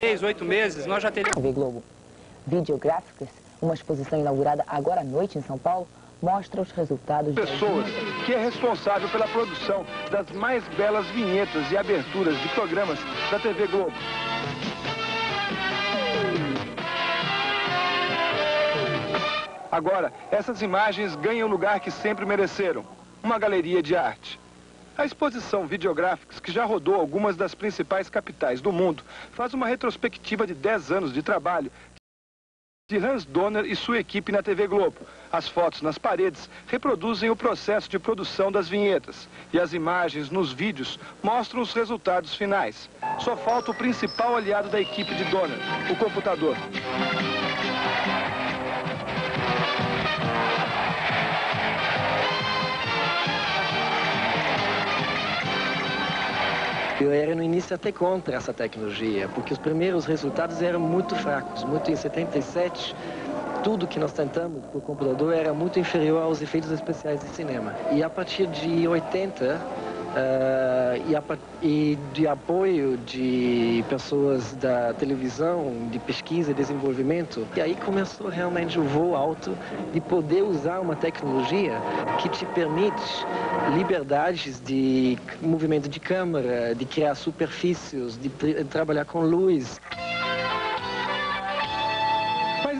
seis, oito meses, nós já teríamos... TV Globo. Videográficas, uma exposição inaugurada agora à noite em São Paulo, mostra os resultados... Pessoas que é responsável pela produção das mais belas vinhetas e aberturas de programas da TV Globo. Agora, essas imagens ganham o lugar que sempre mereceram, uma galeria de arte. A exposição Videographics, que já rodou algumas das principais capitais do mundo, faz uma retrospectiva de 10 anos de trabalho de Hans Donner e sua equipe na TV Globo. As fotos nas paredes reproduzem o processo de produção das vinhetas e as imagens nos vídeos mostram os resultados finais. Só falta o principal aliado da equipe de Donner, o computador. Eu era no início até contra essa tecnologia, porque os primeiros resultados eram muito fracos. Muito em 77, tudo que nós tentamos por computador era muito inferior aos efeitos especiais de cinema. E a partir de 80, Uh, e, e, de apoio de pessoas da televisão, de pesquisa e desenvolvimento. E aí começou realmente o voo alto de poder usar uma tecnologia que te permite liberdades de movimento de câmera, de criar superfícies, de, de trabalhar com luz.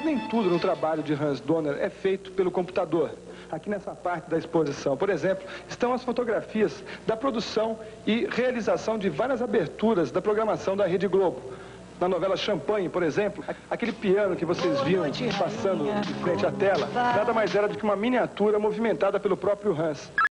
Nem tudo no trabalho de Hans Donner é feito pelo computador aqui nessa parte da exposição. Por exemplo, estão as fotografias da produção e realização de várias aberturas da programação da Rede Globo. Na novela Champagne, por exemplo, aquele piano que vocês viam passando de frente à tela, nada mais era do que uma miniatura movimentada pelo próprio Hans.